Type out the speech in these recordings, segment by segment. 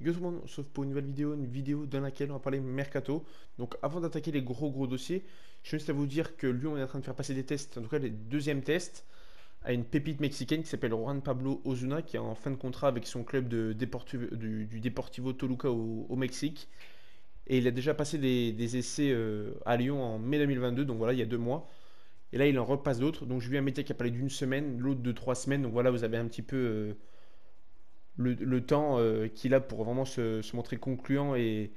Yo tout le monde, sauf pour une nouvelle vidéo, une vidéo dans laquelle on va parler mercato. Donc avant d'attaquer les gros gros dossiers, je juste à vous dire que Lyon est en train de faire passer des tests, en tout cas les deuxièmes tests, à une pépite mexicaine qui s'appelle Juan Pablo Ozuna, qui est en fin de contrat avec son club du, Deportivo Toluca au, Mexique. Et il a déjà passé des, essais euh, à Lyon en mai 2022, donc voilà, il y a deux mois. Et là, il en repasse d'autres. Donc, j'ai vu un métier qui a parlé d'une semaine, l'autre de trois semaines. Donc, voilà, vous avez un petit peu euh, le, temps euh, qu'il a pour vraiment se, montrer concluant et,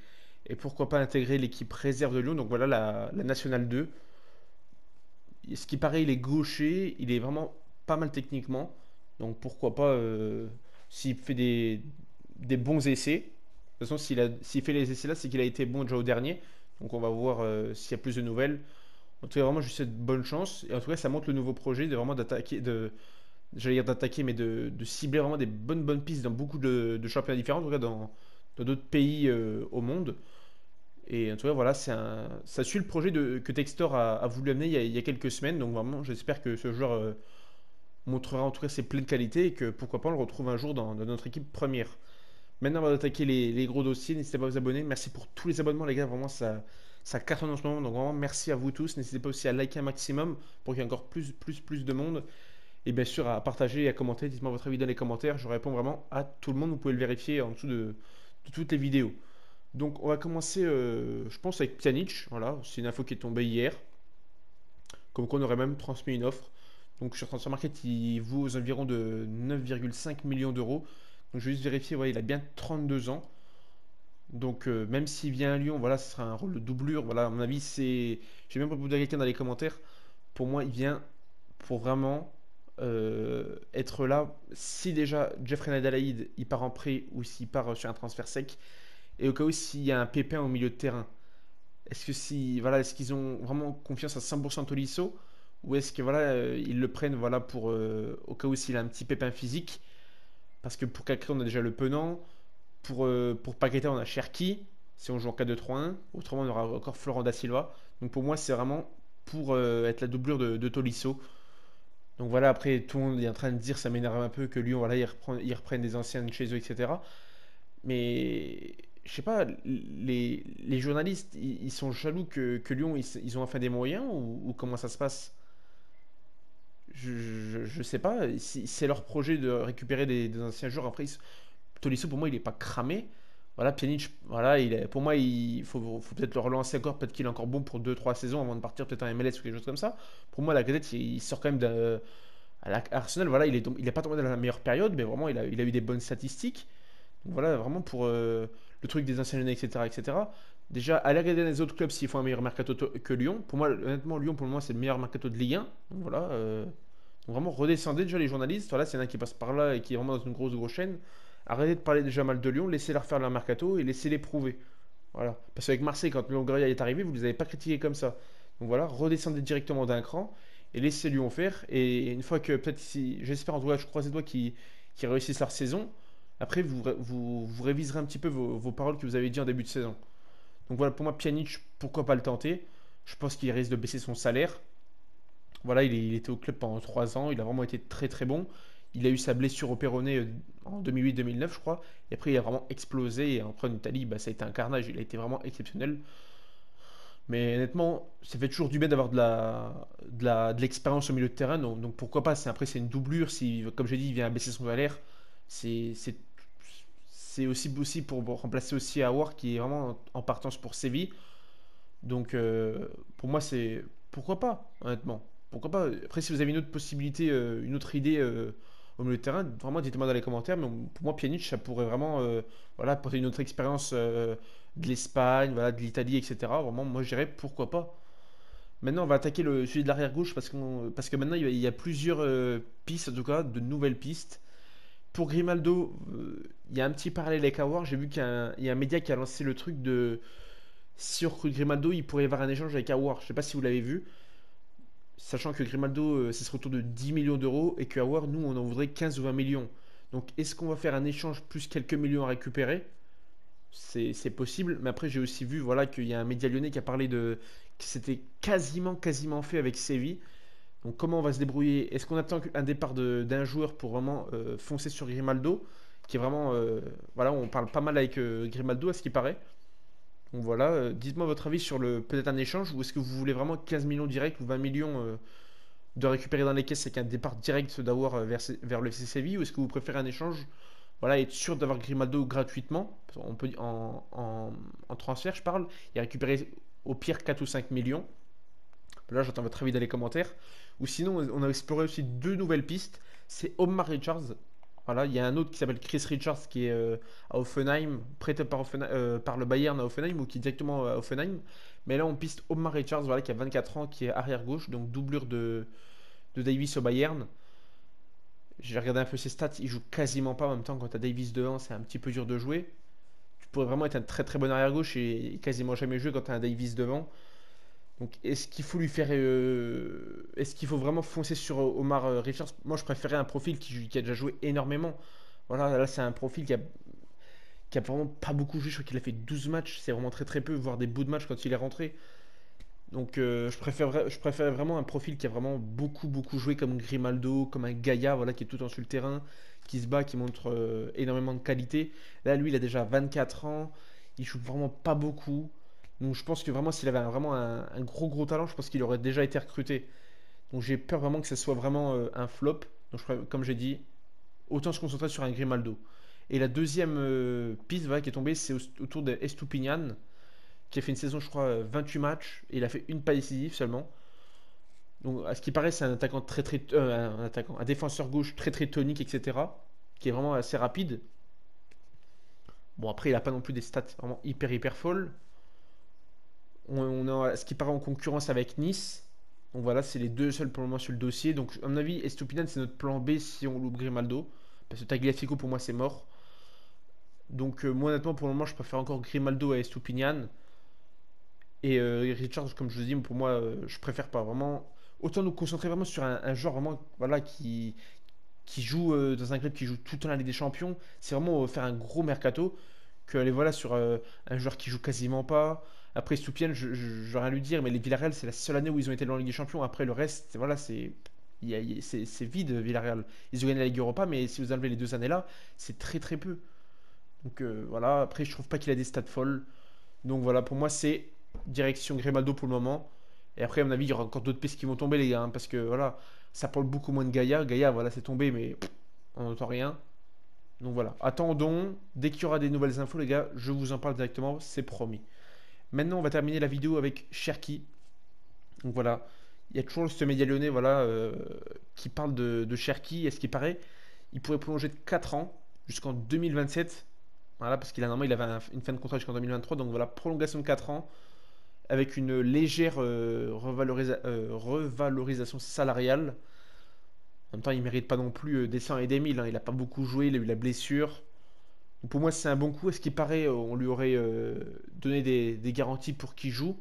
pourquoi pas intégrer l'équipe réserve de Lyon. Donc, voilà, la, Nationale 2. Ce qui paraît, il est gaucher. Il est vraiment pas mal techniquement. Donc, pourquoi pas, euh, s'il fait des, bons essais. De toute façon, s'il fait les essais là, c'est qu'il a été bon déjà au dernier. Donc, on va voir s'il y a plus de nouvelles. En tout cas, vraiment, je lui souhaite bonne chance. Et en tout cas, ça montre le nouveau projet de vraiment d'attaquer, de, j'allais dire d'attaquer, mais de, cibler vraiment des bonnes bonnes pistes dans beaucoup de, championnats différents, en tout cas dans d'autres pays euh, au monde. Et en tout cas, voilà, un, ça suit le projet de, que Textor a, voulu amener il y, a, quelques semaines. Donc vraiment, j'espère que ce joueur euh, montrera en tout cas ses pleines qualités et que pourquoi pas on le retrouve un jour dans, notre équipe première. Maintenant, on va attaquer les, les gros dossiers. N'hésitez pas à vous abonner. Merci pour tous les abonnements, les gars. Vraiment, ça, ça cartonne en ce moment. Donc vraiment, merci à vous tous. N'hésitez pas aussi à liker un maximum pour qu'il y ait encore plus, plus, plus de monde. Et bien sûr, à partager et à commenter. Dites-moi votre avis dans les commentaires. Je réponds vraiment à tout le monde. Vous pouvez le vérifier en dessous de, toutes les vidéos. Donc on va commencer, euh, je pense, avec Pjanic. Voilà, c'est une info qui est tombée hier. Comme quoi on aurait même transmis une offre. Donc sur Transfer Market, il vaut aux environs de 9,5 millions d'euros. Donc je vais juste vérifier, voilà, il a bien 32 ans. Donc euh, même s'il vient à Lyon, voilà, ce sera un rôle de doublure. Voilà, à mon avis, c'est. J'ai même proposé à quelqu'un dans les commentaires. Pour moi, il vient pour vraiment euh, être là. Si déjà Jeffrey Nadalaïd il part en prêt ou s'il part sur un transfert sec, et au cas où s'il y a un pépin au milieu de terrain, est-ce que si voilà, est-ce qu'ils ont vraiment confiance à 100% Tolisso ou est-ce que voilà, euh, ils le prennent voilà pour au cas où s'il a un petit pépin physique, parce que pour Cacré on a déjà le penant. Pour, euh, pour Paqueta, on a Cherki, si on joue en 4-2-3-1. Autrement, on aura encore Florent da Silva. Donc pour moi, c'est vraiment pour euh, être la doublure de, Tolisso. Donc voilà, après, tout le monde est en train de dire, ça m'énerve un peu que Lyon, voilà, ils reprennent, des anciens de chez eux, etc. Mais je sais pas, les, journalistes, ils, sont jaloux que, que Lyon, ils, ont enfin des moyens ou, comment ça se passe? Je, je, sais pas. C'est leur projet de récupérer des, anciens joueurs. Après, Tolisso, pour moi, il n'est pas cramé. Voilà, Pjanic, voilà, pour moi, il faut, peut-être le relancer encore. Peut-être qu'il est encore bon pour 2-3 saisons avant de partir peut-être en MLS ou quelque chose comme ça. Pour moi, la cadette, il, sort quand même de. À Arsenal, voilà, il n'est il est pas tombé dans la meilleure période, mais vraiment, il a, a eu des bonnes statistiques. Donc voilà, vraiment pour euh, le truc des anciens etc., etc. Déjà, aller regarder les autres clubs s'ils font un meilleur mercato que Lyon. Pour moi, honnêtement, Lyon, pour moi, c'est le meilleur mercato de Ligue 1. Donc voilà. Euh, donc vraiment, redescendez déjà les journalistes. Voilà, c'est un qui passe par là et qui est vraiment dans une grosse, grosse chaîne. Arrêtez de parler déjà mal de Lyon, laissez-les refaire leur mercato et laissez-les prouver. Voilà. Parce qu'avec Marseille, quand Longoria est arrivé, vous ne les avez pas critiqués comme ça. Donc voilà, redescendez directement d'un cran et laissez Lyon faire. Et une fois que, peut-être, si, j'espère en tout cas, je croise les doigts qu'ils réussissent leur saison, après vous réviserez un petit peu vos, paroles que vous avez dit en début de saison. Donc voilà, pour moi, Pjanic, pourquoi pas le tenter? Je pense qu'il risque de baisser son salaire. Voilà, il, il était au club pendant 3 ans, il a vraiment été très très bon. Il a eu sa blessure au péroné euh, en 2008-2009, je crois. Et après, il a vraiment explosé. Et après, en Italie, bah, ça a été un carnage. Il a été vraiment exceptionnel. Mais honnêtement, ça fait toujours du bien d'avoir de la, de, l'expérience au milieu de terrain. Donc, pourquoi pas? Après, c'est une doublure. Si, comme j'ai dit, il vient baisser son salaire. C'est, aussi, aussi pour, remplacer aussi Awar qui est vraiment en, partance pour Séville. Donc, euh, pour moi, c'est. Pourquoi pas, honnêtement? Pourquoi pas? Après, si vous avez une autre possibilité, euh, une autre idée au milieu de terrain, vraiment dites-moi dans les commentaires. Mais pour moi, Pjanic, ça pourrait vraiment euh, voilà, porter une autre expérience euh, de l'Espagne, voilà, de l'Italie, etc. Vraiment, moi, je dirais pourquoi pas. Maintenant, on va attaquer le sujet de l'arrière gauche parce, parce que maintenant, il y a, plusieurs euh, pistes, en tout cas, de nouvelles pistes. Pour Grimaldo, il y a un petit parallèle avec Awar. J'ai vu qu'il y, a un média qui a lancé le truc de si on recrute Grimaldo, il pourrait y avoir un échange avec Awar. Je sais pas si vous l'avez vu sachant que Grimaldo, euh, c'est ce retour de 10 millions d'euros et que Awar, nous, on en voudrait 15 ou 20 millions. Donc, est-ce qu'on va faire un échange plus quelques millions à récupérer? C'est possible, mais après j'ai aussi vu voilà qu'il y a un média lyonnais qui a parlé de que c'était quasiment quasiment fait avec Séville. Donc comment on va se débrouiller? Est-ce qu'on attend un départ d'un joueur pour vraiment euh, foncer sur Grimaldo? Qui est vraiment. euh, voilà, on parle pas mal avec euh, Grimaldo à ce qui paraît. Donc voilà, euh, dites-moi votre avis sur le peut-être un échange ou est-ce que vous voulez vraiment 15 millions direct ou 20 millions euh, de récupérer dans les caisses avec un départ direct d'avoir euh, vers, le FC ou est-ce que vous préférez un échange voilà, être sûr d'avoir Grimaldo gratuitement, on peut, en, en, transfert je parle, et récupérer au pire 4 ou 5 millions. Là j'entends votre avis dans les commentaires. Ou sinon on a exploré aussi deux nouvelles pistes, c'est Omar Richards. Voilà, il y a un autre qui s'appelle Chris Richards qui est euh, à Offenheim, prêté par, euh, par le Bayern à Offenheim ou qui est directement à Offenheim. Mais là on piste Omar Richards, voilà, qui a 24 ans, qui est arrière gauche, donc doublure de, de Davis au Bayern. J'ai regardé un peu ses stats, il joue quasiment pas en même temps quand tu as Davis devant, c'est un petit peu dur de jouer. Tu pourrais vraiment être un très très bon arrière gauche et quasiment jamais jouer quand tu as un Davis devant. Donc est-ce qu'il faut lui faire euh, est-ce qu'il faut vraiment foncer sur euh, Omar euh, Richards? Moi je préférais un profil qui, a déjà joué énormément. Voilà, là c'est un profil qui a vraiment pas beaucoup joué, je crois qu'il a fait 12 matchs, c'est vraiment très très peu, voire des bouts de matchs quand il est rentré. Donc je préfère, vraiment un profil qui a vraiment beaucoup beaucoup joué comme Grimaldo, comme un Gaïa, voilà, qui est tout en sur le terrain, qui se bat, qui montre énormément de qualité. Là lui il a déjà 24 ans, il joue vraiment pas beaucoup. Donc je pense que vraiment s'il avait vraiment un, gros gros talent, je pense qu'il aurait déjà été recruté. Donc j'ai peur vraiment que ce soit vraiment euh, un flop. Donc je comme j'ai dit, autant se concentrer sur un Grimaldo. Et la deuxième euh, piste qui est tombée, c'est au- autour de qui a fait une saison, je crois, euh, 28 matchs, et il a fait une passe décisive seulement. Donc, à ce qui paraît, c'est un attaquant très très, euh, un attaquant, un défenseur gauche très très tonique, etc., qui est vraiment assez rapide. Bon, après, il a pas non plus des stats vraiment hyper hyper folles. On, ce qui paraît en concurrence avec Nice. Donc voilà, c'est les deux seuls pour le moment sur le dossier. Donc, à mon avis, Estupinan, c'est notre plan B si on loupe Grimaldo. Parce que Tagliafico, pour moi, c'est mort. Donc, euh, moi, honnêtement, pour le moment, je préfère encore Grimaldo à Estupinian. Et euh, Richards, comme je vous dis, pour moi, euh, je préfère pas vraiment. Autant nous concentrer vraiment sur un, joueur vraiment, voilà, qui, qui joue euh, dans un club qui joue tout le temps la Ligue des Champions. C'est vraiment faire un gros mercato que aller voilà sur euh, un joueur qui joue quasiment pas. Après Stoupian, je je- j'aurais à lui dire, mais les Villarreal, c'est la seule année où ils ont été dans la Ligue des Champions. Après le reste, voilà, c'est c'est vide Villarreal. Ils ont gagné la Ligue Europa, mais si vous enlevez les deux années-là, c'est très très peu. Donc euh, voilà. Après, je trouve pas qu'il a des stats folles. Donc voilà, pour moi, c'est direction Grimaldo pour le moment. Et après, à mon avis, il y aura encore d'autres pistes qui vont tomber, les gars, hein, parce que voilà, ça parle beaucoup moins de Gaïa. Gaïa, voilà, c'est tombé, mais on n'entend rien. Donc voilà, attendons. Dès qu'il y aura des nouvelles infos, les gars, je vous en parle directement, c'est promis. Maintenant, on va terminer la vidéo avec Cherki. Donc voilà, il y a toujours ce média lyonnais voilà, euh, qui parle de, de Cherki. Et ce qui paraît, il pourrait prolonger de 4 ans jusqu'en 2027. Voilà, parce qu'il a normalement il avait un- une fin de contrat jusqu'en 2023. Donc voilà, prolongation de 4 ans avec une légère euh, euh, revalorisation salariale. En même temps, il mérite pas non plus euh, des 100 et des 1000. hein. Il a pas beaucoup joué, il a eu la blessure. Donc pour moi, c'est un bon coup. Est-ce qu'il paraît, euh, on lui aurait euh, donné des, garanties pour qu'il joue?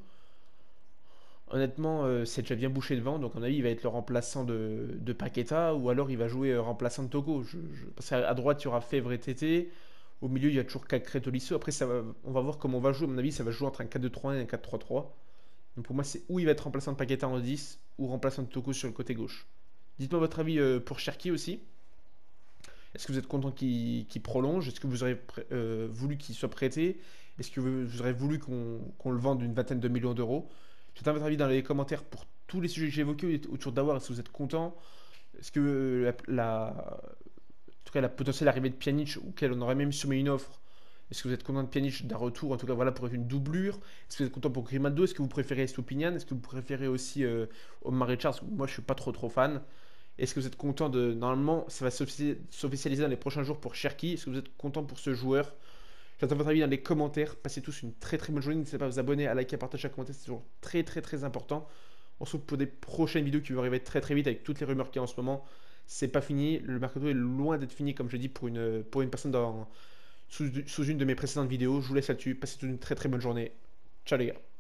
Honnêtement, c'est déjà bien bouché devant. Donc, à avis, il va être le remplaçant de, Paqueta ou alors il va jouer remplaçant de Togo. Parce qu'à droite, il y aura Fèvre et Tété. Au milieu, il y a toujours Tolisso. Après, on va voir comment on va jouer. À mon avis, ça va jouer entre un 4-2-3-1 et un 4-3-3. Donc, pour moi, c'est où il va être remplaçant de Paqueta en 10 ou remplaçant de Togo sur le côté gauche. Dites-moi votre avis euh, pour Cherki aussi. Est-ce que vous êtes content qu'il prolonge? Est-ce que vous aurez pré- euh, voulu qu'il soit prêté? Est-ce que vous, aurez voulu qu'on le vende une vingtaine de millions d'euros? J'attends votre avis dans les commentaires pour tous les sujets que j'ai évoqués autour d'Awar. Est-ce que vous êtes content? Est-ce que euh, la, en potentielle arrivée de Pjanic, auquel on aurait même soumis une offre, est-ce que vous êtes content de Pjanic d'un retour? En tout cas, voilà, pour une doublure. Est-ce que vous êtes content pour Grimaldo? Est-ce que vous préférez Estopinian? Est-ce que vous préférez aussi euh, Omar Richards? Moi, je suis pas trop trop fan. Est-ce que vous êtes content de... Normalement, ça va s'offici- s'officialiser dans les prochains jours pour Cherki. Est-ce que vous êtes content pour ce joueur? J'attends votre avis dans les commentaires. Passez tous une très très bonne journée. N'hésitez pas à vous abonner, à liker, à partager, à commenter. C'est toujours très très très important. On se retrouve pour des prochaines vidéos qui vont arriver très très vite avec toutes les rumeurs qu'il y a en ce moment. C'est pas fini. Le mercato est loin d'être fini, comme je dis, pour une, pour une personne dans, sous, sous une de mes précédentes vidéos. Je vous laisse là-dessus. Passez toute une très très bonne journée. Ciao les gars.